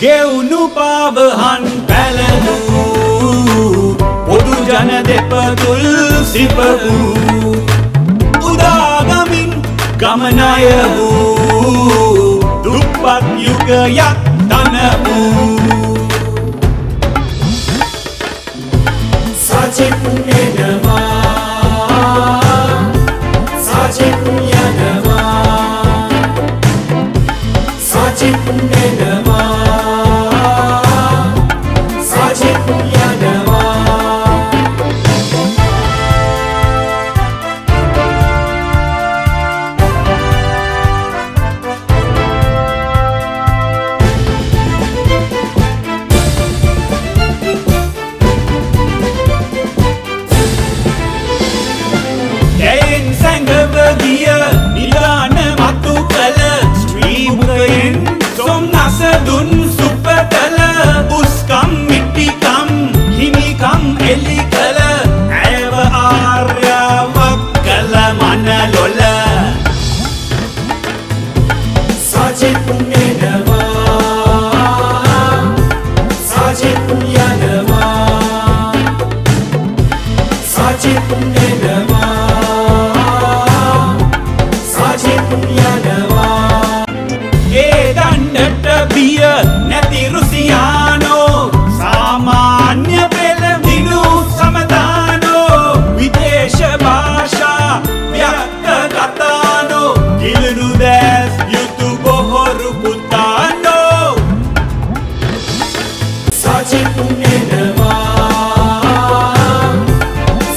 ගෙවුණු පාවහන් පැලදූ පොදු ජන දෙපතුල් සිපවූ උදාගමින් ගමනය වූ දුප්පත් යුගයක් තන වූ සචිපූ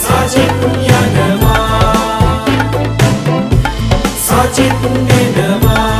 साची पुण्यवा सा